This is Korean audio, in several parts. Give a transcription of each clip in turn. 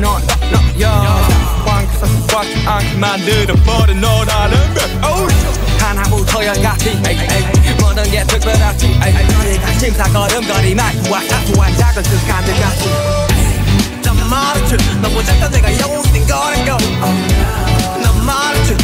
너야. 황사 수박지 않게 만들어버려 너라는 걸 oh. 하나부터 열까지 에이, 에이. 모든 게 특별하지. 에이, 에이. 심사 걸음걸이만 후와 사소한 작은 습관들 같이. 난 말했지 너보다 내가 영웅인 거라고. 난 말했지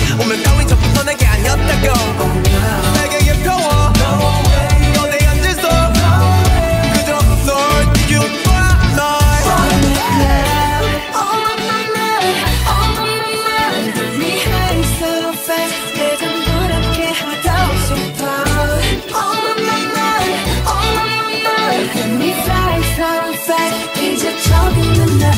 이제 저기는 나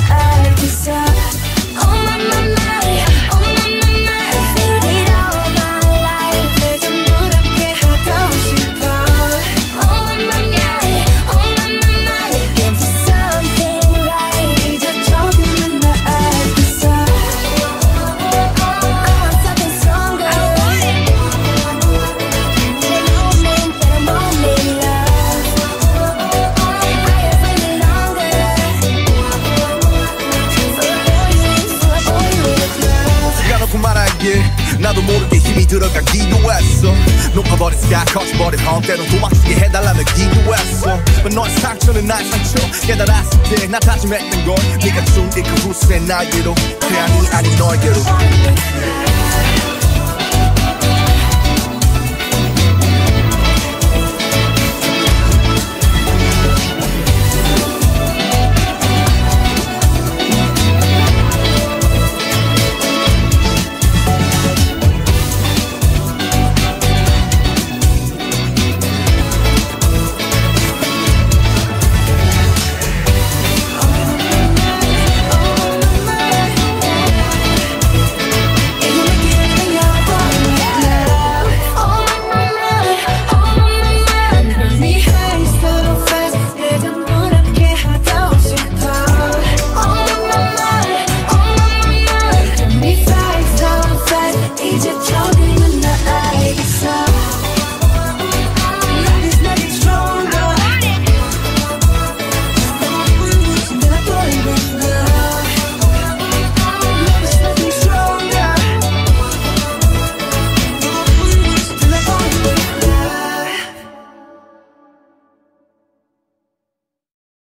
나도 모르게 힘이 들어가 기도 했어. 높아버린 스카 커져버린 험 때론 도망치게 해달라며 기도했어. But 너의 상처는 나의 상처? 깨달았을 때 나 다짐했던 걸 네가 준그 후세 나에게로. 태양이 아닌 너에게로